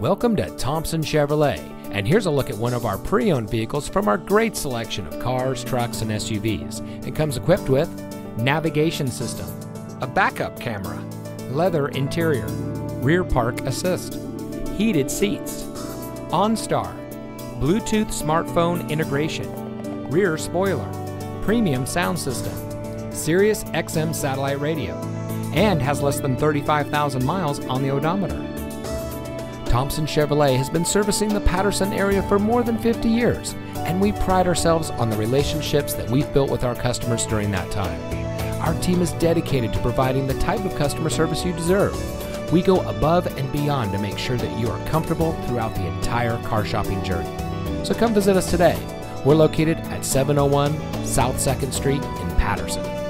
Welcome to Thompson Chevrolet, and here's a look at one of our pre owned vehicles from our great selection of cars, trucks, and SUVs. It comes equipped with navigation system, a backup camera, leather interior, rear park assist, heated seats, OnStar, Bluetooth smartphone integration, rear spoiler, premium sound system, Sirius XM satellite radio, and has less than 35,000 miles on the odometer. Thompson Chevrolet has been servicing the Patterson area for more than 50 years, and we pride ourselves on the relationships that we've built with our customers during that time. Our team is dedicated to providing the type of customer service you deserve. We go above and beyond to make sure that you are comfortable throughout the entire car shopping journey. So come visit us today. We're located at 701 South 2nd Street in Patterson.